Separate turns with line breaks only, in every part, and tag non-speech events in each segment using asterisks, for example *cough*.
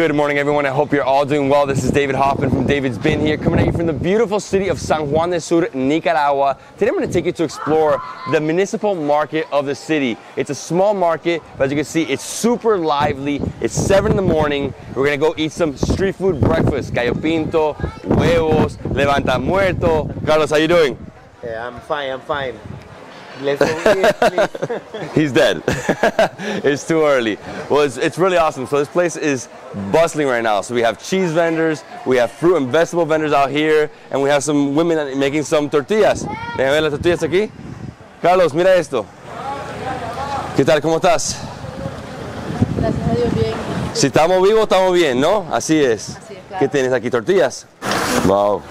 Good morning, everyone. I hope you're all doing well. This is David Hoffmann from David's Been Here, coming at you from the beautiful city of San Juan de Sur, Nicaragua. Today, I'm going to take you to explore the municipal market of the city. It's a small market, but as you can see, it's super lively. It's 7 in the morning. We're going to go eat some street food breakfast. Gallo pinto, huevos, levanta muerto. Carlos, how are you doing?
Yeah, I'm fine, I'm fine. Let's go eat. *laughs*
He's dead. *laughs* it's too early. Well, it's, it's really awesome. So this place is bustling right now. So we have cheese vendors, we have fruit and vegetable vendors out here, and we have some women making some tortillas. Déjame ver las tortillas aquí. Carlos, mira esto. ¿Qué tal? ¿Cómo estás?
Gracias a Dios, bien.
Si estamos vivos, estamos bien, ¿no? Así es.
Así es, claro.
¿Qué tienes aquí? Tortillas. Wow.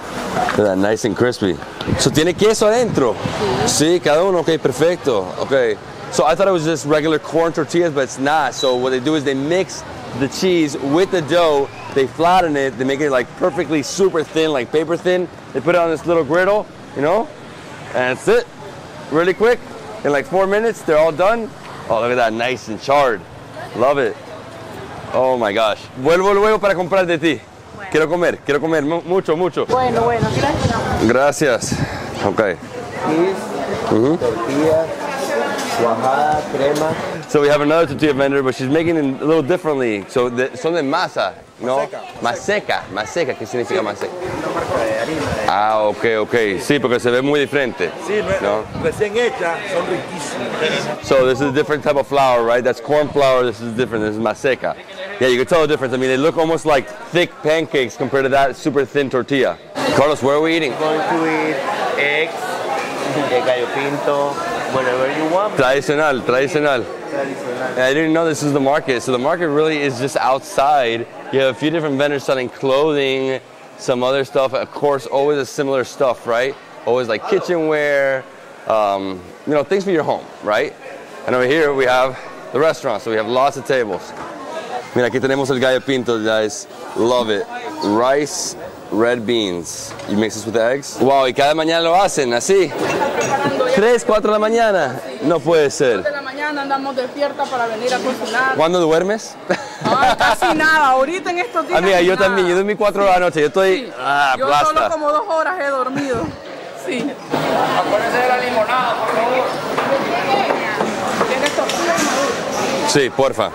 That, nice and crispy. So tiene queso adentro. Sí, cada uno. Okay, perfecto. Okay. So I thought it was just regular corn tortillas, but it's not. So what they do is they mix the cheese with the dough. They flatten it. They make it like perfectly super thin, like paper thin. They put it on this little griddle, you know, and that's it. Really quick. In like four minutes, they're all done. Oh, look at that, nice and charred. Love it. Oh my gosh. Vuelvo luego para comprar de ti. Quiero comer, quiero comer mu- mucho, mucho.
Bueno, bueno, gracias.
Gracias. Okay.
Cheese, tortilla, cuajada, crema.
So we have another tortilla vendor, but she's making it a little differently. So the, son de masa, ¿no? Maseca. Maseca. ¿Qué significa maseca?
Una marca de harina. de-
Ah, ok, ok. Sí, porque se ve muy diferente.
Sí,
¿no?
recién hechas, son riquísimas.
So this is a different type of flour, right? That's corn flour. This is different. This is maseca. Yeah, you can tell the difference. I mean, they look almost like thick pancakes compared to that super thin tortilla. Carlos, where are we eating?
Going to eat eggs, *laughs* gallo pinto, whatever you want.
Tradicional, tradicional.
Tradicional.
I didn't know this is the market. So the market really is just outside. You have a few different vendors selling clothing, some other stuff. Of course, always a similar stuff, right? Always like kitchenware, um, you know, things for your home, right? And over here we have the restaurant, so we have lots of tables. Mira, aquí tenemos el gallo pinto, guys. Love it. Rice, red beans. You mix this with the eggs. Wow, y cada mañana lo hacen así. 3, 4 de la mañana. No puede ser.
de la mañana andamos despiertas para venir a cocinar.
¿Cuándo duermes?
Ay, casi nada, ahorita en estos días.
Amiga, yo
nada.
también, yo dormí cuatro de la noche, yo estoy
Sí.
ah,
yo solo
plasta.
como dos horas he dormido. Sí. Acuérdense de la limonada, por favor. ¿Tienes tortilla madura?
Sí, porfa.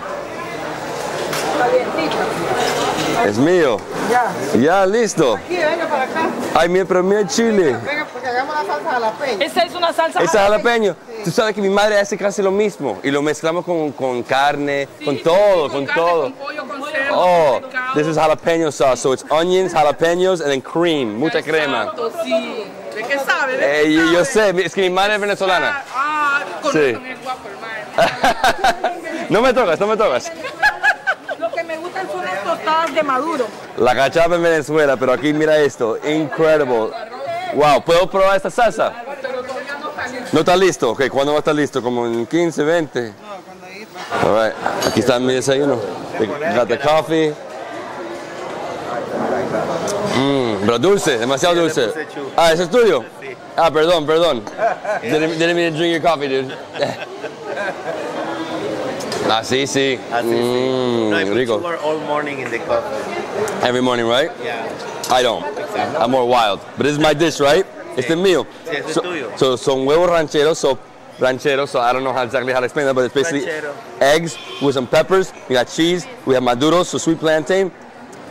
Es mío.
Ya.
Ya, listo.
Aquí, venga para acá.
Ay, mira el chile.
Venga, porque hagamos la salsa jalapeño. Esa es una salsa
Ese jalapeño. Tú sabes que mi madre hace casi lo mismo y lo mezclamos con, con carne, con todo, con,
carne,
todo.
Con pollo, con cerdo,
Oh,
con
this is jalapeno sauce, so it's onions, jalapenos, and then cream, mucha crema.
Exacto, sí. ¿De qué sabe? ¿De qué
Eh, yo,
sabe?
sé, es que mi madre es venezolana.
Ah, con
Sí.
es guapo el mae. *laughs*
no me tocas, no me tocas.
Lo que me gustan son las tostadas de maduro.
La cachapa en Venezuela, pero aquí mira esto, incredible. Wow, ¿puedo probar esta salsa?
No está listo.
Ok, ¿cuándo va a estar listo? ¿Como en 15, 20? All right, aquí está mi desayuno. Got the coffee. Mmm, pero dulce, demasiado dulce. Ah, ¿ese es tuyo? Ah, perdón, perdón. *laughs* Didn't, didn't mean to drink your coffee, dude. *laughs* Ah, sí, sí.
Así, sí.
Mmm,
No, I put
rico.
sugar all morning in the coffee.
Every morning, right?
Yeah.
I don't. I'm more wild. But this is my dish, right? Este es mío.
Sí, este es
so,
tuyo.
so son huevos rancheros, so rancheros, so I don't know how exactly how to explain that, but it's basically
Ranchero.
eggs with some peppers. We got cheese. We have maduros, so sweet plantain.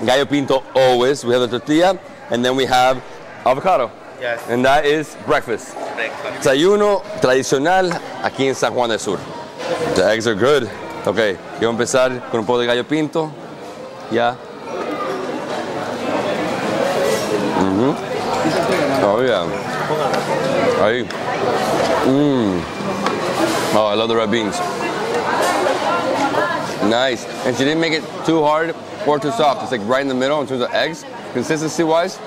Gallo pinto always. We have the tortilla, and then we have avocado.
Yes.
And that is breakfast.
Breakfast.
Desayuno tradicional aquí en San Juan del Sur. The eggs are good. Ok, yo voy a empezar con un poco de gallo pinto. Ya. Oh yeah. Ahí. Mmm. Oh, I love the red beans. Nice. And she didn't make it too hard or too soft. It's like right in the middle in terms of eggs, consistency wise.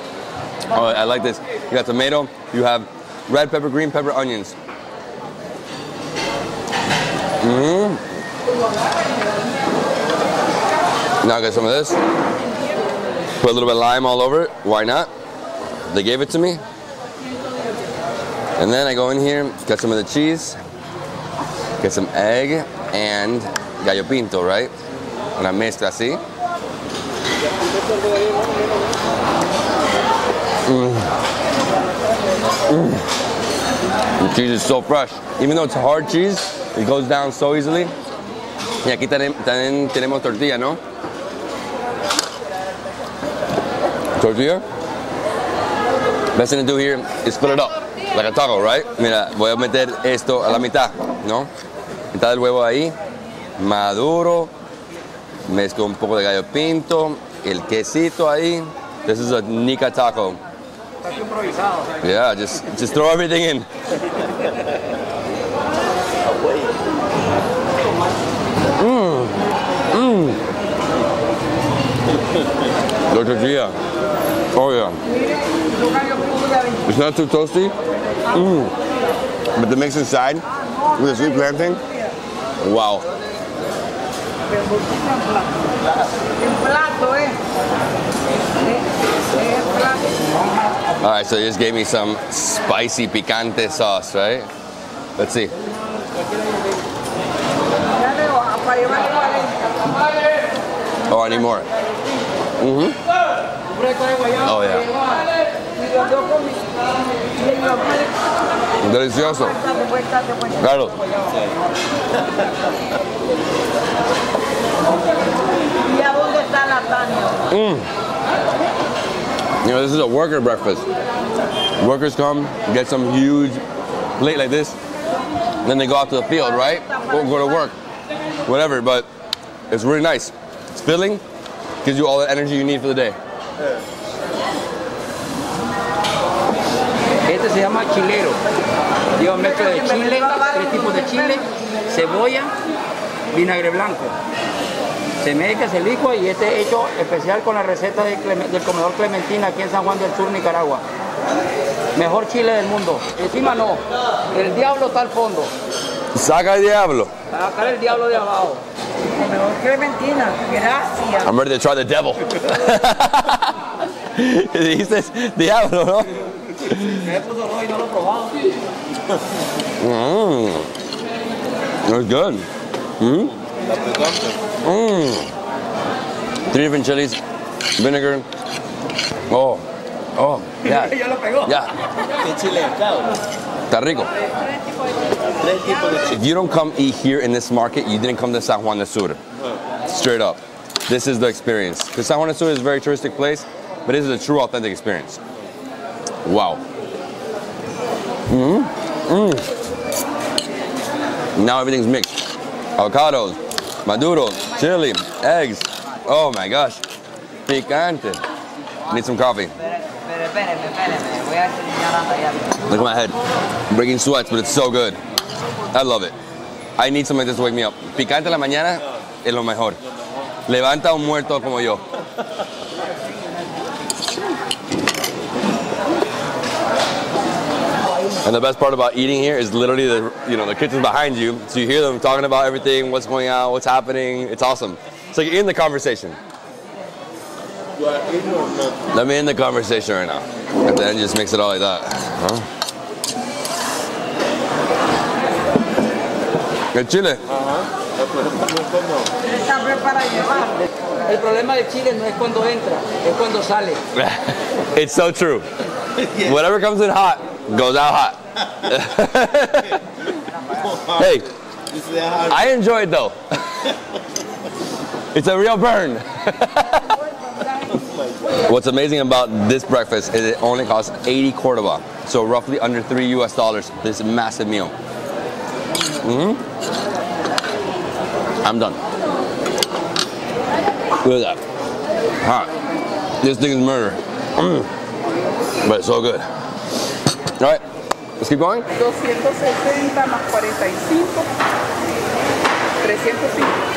Oh, I like this. You got tomato, you have red pepper, green pepper, onions. Mmm. Now I got some of this. Put a little bit of lime all over it. Why not? They gave it to me. And then I go in here, get some of the cheese, get some egg and gallo pinto, right? Una mezcla así. The cheese is so fresh. Even though it's hard cheese, it goes down so easily. Y aquí también, también tenemos tortilla, ¿no? Tortilla. Best thing to do here is split it up, like a taco, right? Mira, voy a meter esto a la mitad, ¿no? Mitad del huevo ahí, maduro, mezclo un poco de gallo pinto, el quesito ahí. This is a Nika taco. Yeah, just just throw everything in. Tortilla. Oh yeah. It's not too toasty. Mm. But the mix inside with the sweet plantain. Wow. All right, so you just gave me some spicy picante sauce, right? Let's see. Oh, I need more. hmm Oh, yeah. Delicioso. Claro.
¿Y a dónde está la Tania?
You know, this is a worker breakfast. Workers come, get some huge plate like this, then they go out to the field, right? Or go to work, whatever. But it's really nice. It's filling, gives you all the energy you need for the day.
Este se llama chilero. Lleva mezcla de chile, tres tipos de chile, cebolla, vinagre blanco. Se mezcla, se licua y este es hecho especial con la receta del comedor Clementina aquí en San Juan del Sur, Nicaragua. Mejor chile del mundo. Encima no, el diablo está al fondo.
Saca el diablo.
Sacar el diablo de abajo.
Mejor Clementina, gracias.
I'm ready to try the devil. *laughs* Dices diablo, ¿no?
Me puso rojo y no lo he.
Mmm. That's good. Mm. Mmm. Three different chilies, vinegar. Oh, oh, yeah. *laughs*
ya lo pegó.
Yeah,
¿Qué chile es
está rico.
Tres tipos de chile.
If you don't come eat here in this market, you didn't come to San Juan de Sur. Straight up. This is the experience. Because San Juan de Sur is a very touristic place, but this is a true, authentic experience. Wow. Mm-hmm. Mm. Now everything's mixed. Avocados, maduro, chili, eggs. Oh my gosh. Picante. Need some coffee. Look at my head. I'm breaking sweats, but it's so good. I love it. I need something like this to wake me up. Picante la mañana es lo mejor. Levanta un muerto como yo. And the best part about eating here is literally the you know the kitchen's behind you, so you hear them talking about everything, what's going on, what's happening. It's awesome. It's like you're in the conversation.
You are in or not?
Let me in the conversation right now. And then just mix it all like that. Huh? El chile.
Ajá. La pregunta no.
Está para llevar.
El problema del chile no es cuando entra, es cuando sale. *laughs*
it's so true. Whatever comes in hot goes out hot. *laughs* hey, I enjoy it though. *laughs* it's a real burn. What's amazing about this breakfast is it only costs 80 Cordoba, so roughly under three US dollars. This massive meal. hmm I'm done. Look at that. Hot. This thing is murder. Mm. But it's so good. All right, let's keep going.
260 más 45, 305.
305.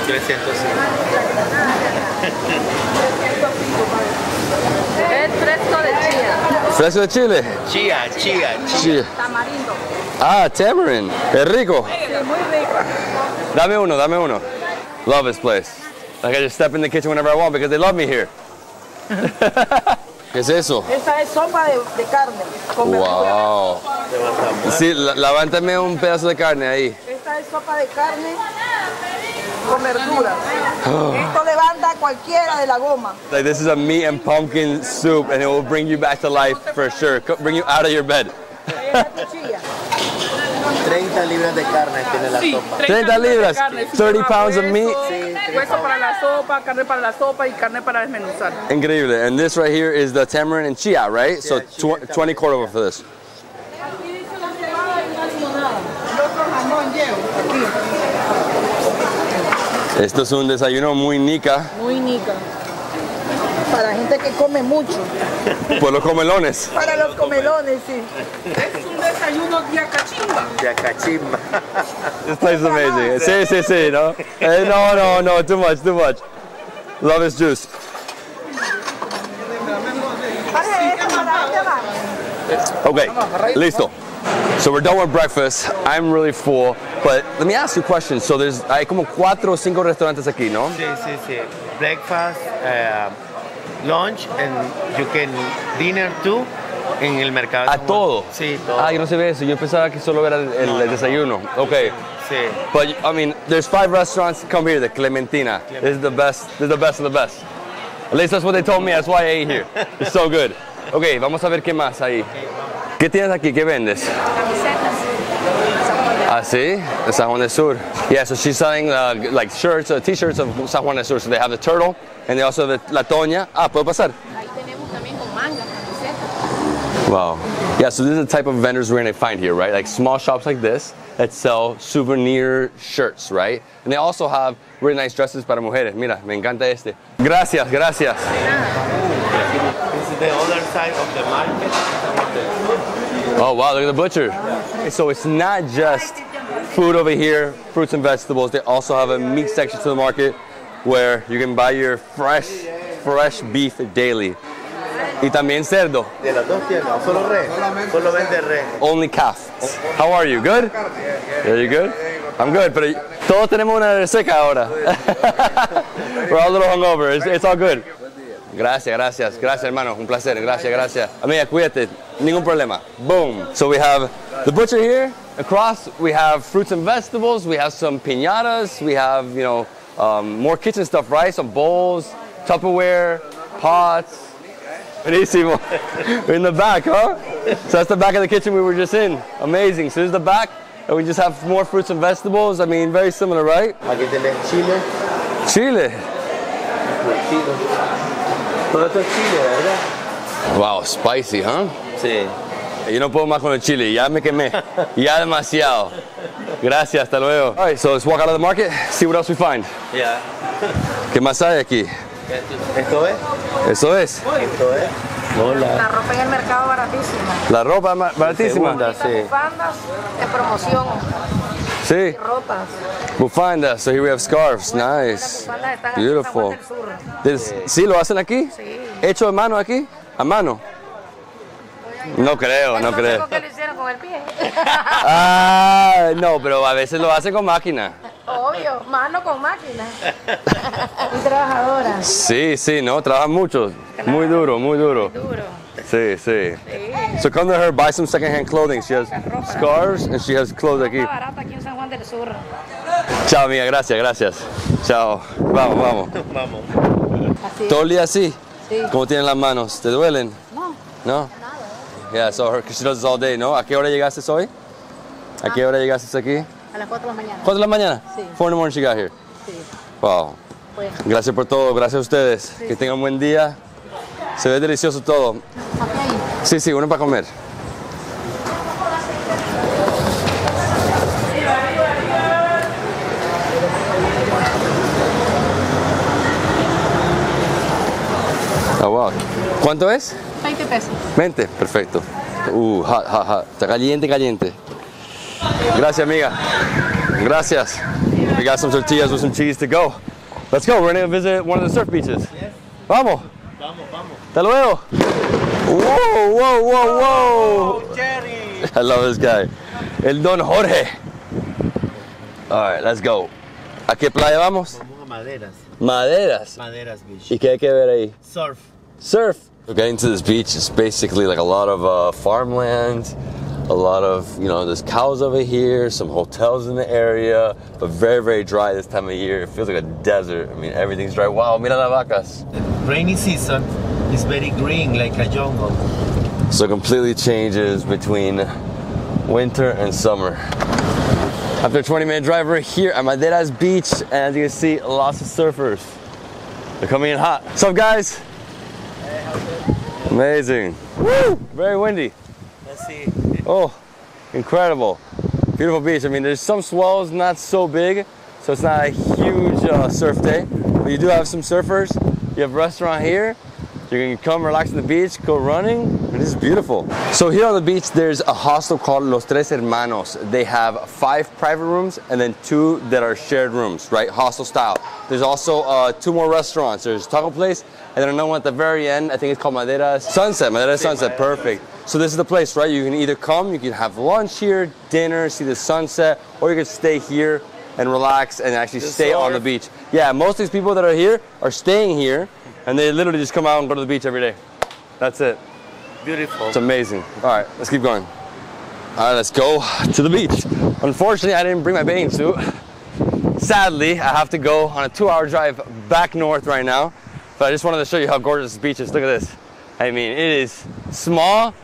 Es fresco de chía.
Fresco de chile.
Chía, chía, chía.
Tamarindo.
Ah, tamarind. Es rico.
Sí, muy rico.
Dame uno, dame uno. Love this place. Like I just step in the kitchen whenever I want because they love me here. *laughs* ¿Qué es eso?
Esta es sopa de, de carne. con.
Wow. Sí, la- levántame un pedazo de carne ahí.
Esta es sopa de carne con verduras. Oh. Esto levanta cualquiera de la goma.
Like this is a meat and pumpkin soup, and it will bring you back to life for sure. Bring you out of your bed.
Ahí es la cuchilla.
30 libras de carne tiene la sopa.
30 libras, 30 pounds of meat.
Hueso para la sopa, carne para la sopa y carne para desmenuzar.
Increíble. And this right here is the tamarind and chia, right? So tw- 20 Cordoba for this. Esto es un desayuno muy nica
Muy nica. Para gente que come mucho.
por los comelones.
Para los comelones, sí.
Es un desayuno de cachimba.
De acachimba.
This place is amazing. Sí, sí, sí, no? Eh, no, no, no, too much, too much. Love is juice. Okay, listo. So we're done with breakfast. I'm really full, but let me ask you a question. So there's hay como cuatro o cinco restaurantes aquí, ¿no?
Sí, sí, sí. Breakfast, eh, lunch, and you can dinner too en el mercado.
A todo.
Sí, todo.
Ah, yo no se ve eso. Yo pensaba que solo era el, el desayuno. Okay.
Sí.
But I mean, there's five restaurants. Come here, the Clementina. This is the best. This is the best of the best. At least that's what they told me. That's why I ate here. *laughs* It's so good. Okay, vamos a ver qué más ahí. ¿Qué tienes aquí? ¿Qué vendes? Ah, see, de San Juan del Sur. Yeah, so she's selling uh, like shirts, uh, t-shirts of San Juan del Sur. So they have the turtle and they also have the, la toña. Ah, ¿puedo pasar?
Ahí tenemos también con mangas, camisetas.
Wow. Yeah, so this is the type of vendors we're gonna find here, right? Like small shops like this that sell souvenir shirts, right? And they also have really nice dresses para mujeres. Mira, me encanta este. Gracias, gracias.
This is the other side of the market.
Oh wow, look at the butcher. So it's not just food over here, fruits and vegetables. They also have a meat section to the market where you can buy your fresh, fresh beef daily. Y también cerdo,
De las dos tiendas, solo res. Solo vende res.
only calf. How are you? Good? Yeah, you good? I'm good, pero todos tenemos una reseca ahora. *laughs* We're all a little hungover. It's, it's all good. Gracias, gracias, gracias hermano, un placer, gracias, gracias. Amiga, cuídate, ningún problema. Boom. So we have the butcher here. Across we have fruits and vegetables. We have some piñatas. We have you know um, more kitchen stuff, right? Some bowls, Tupperware, pots. Buenísimo. We're *laughs* in the back, huh? So that's the back of the kitchen we were just in. Amazing. So this is the back, and we just have more fruits and vegetables. I mean, very similar, right?
Chile.
Chile.
Todo chile, ¿verdad?
Wow, spicy, huh?
Sí.
Yo no puedo más con el chile, ya me quemé. *laughs* Ya demasiado. Gracias, hasta luego. All right, so let's walk out of the market, see what else we find.
Ya.
¿Qué más hay aquí?
Esto es.
Eso es.
Esto es. Hola.
La ropa en el mercado baratísima.
La ropa ma- baratísima.
Segunda,
Las
sí.
bufandas de promoción,
Sí,
ropas.
bufandas. So here we have scarves. Nice.
Bufandas
Beautiful.
Juan del Sur.
This- ¿Sí lo hacen aquí?
Sí.
¿Hecho a mano aquí? ¿A mano? No creo, no creo.
qué lo hicieron con el pie. *laughs*
Ah, no, pero a veces lo hacen con máquina.
Obvio, mano con máquina. Muy trabajadora.
Sí, sí, no, trabajan mucho. Muy duro, muy duro.
Duro.
Sí, sí. So come to her, buy some secondhand clothing. She has scarves and she has clothes aquí.
Está barata aquí en San Juan del Sur.
Chao, amiga, gracias, gracias. Chao. Vamos, vamos. *laughs*
Vamos.
¿Todo el día así?
Sí.
¿Cómo tienen las manos? ¿Te duelen?
No,
¿No? Yeah, so her, 'cause she does this all day, ¿no? ¿A qué hora llegaste hoy? ¿A qué hora llegaste aquí?
a las 4 de la mañana.
¿Cuatro de la mañana?
Sí.
Four in the morning she got here.
Sí.
Wow. Gracias por todo, gracias a ustedes. Que tengan un buen día. Se ve delicioso todo. Sí, sí, uno para comer. Oh, wow. ¿Cuánto es?
20 pesos.
20, perfecto. Uh, hot, hot, hot. Está caliente, caliente. Gracias, amiga. Gracias. We got some tortillas with some cheese to go. Let's go. We're gonna visit one of the surf beaches. Vamos.
Vamos, vamos.
Hasta luego. Whoa, whoa, whoa, whoa.
Jerry. *laughs*
I love this guy. El Don Jorge. All right, let's go. ¿A qué playa vamos?
Vamos a Maderas.
Maderas.
Maderas Beach.
¿Y qué hay que ver ahí?
Surf.
Surf. Getting to this beach is basically like a lot of uh, farmland, a lot of, you know, there's cows over here, some hotels in the area, but very, very dry this time of year. It feels like a desert. I mean, everything's dry. Wow, mira las vacas.
Rainy season is very green, like a jungle.
So it completely changes between winter and summer. After a 20 minute drive, we're here at Maderas Beach, and as you can see, lots of surfers. They're coming in hot. What's up, guys? Amazing. Woo! Very windy.
Let's see.
Oh, incredible. Beautiful beach. I mean, there's some swells, not so big, so it's not a huge uh, surf day, but you do have some surfers. You have a restaurant here. You can come relax on the beach, go running, and this beautiful. So here on the beach, there's a hostel called Los Tres Hermanos. They have five private rooms and then two that are shared rooms, right? Hostel style. There's also uh, two more restaurants. There's taco place, and then another one at the very end. I think it's called Madera Sunset. Madera Sunset, perfect. So this is the place, right? You can either come, you can have lunch here, dinner, see the sunset, or you can stay here and relax and actually
Just
stay on the beach. Yeah, most of these people that are here are staying here, and they literally just come out and go to the beach every day. That's it.
Beautiful.
It's amazing. All right, let's keep going. All right, let's go to the beach. Unfortunately, I didn't bring my bathing suit. Sadly, I have to go on a two-hour drive back north right now. But I just wanted to show you how gorgeous this beach is. Look at this. I mean, it is small,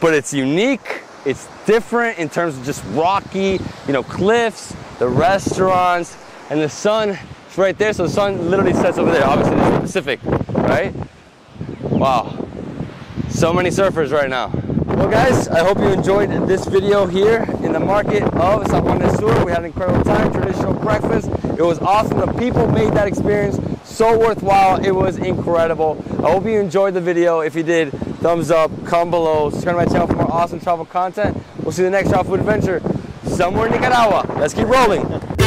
but it's unique. It's different in terms of just rocky, you know, cliffs, the restaurants, and the sun is right there. So the sun literally sets over there. Obviously, this is the Pacific, right? Wow. So many surfers right now. Well guys, I hope you enjoyed this video here in the market of San Juan del Sur. We had an incredible time, traditional breakfast. It was awesome. The people made that experience so worthwhile. It was incredible. I hope you enjoyed the video. If you did, thumbs up, comment below, subscribe to my channel for more awesome travel content. We'll see you the next travel adventure somewhere in Nicaragua. Let's keep rolling.